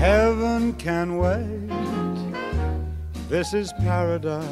Heaven can wait. This is paradise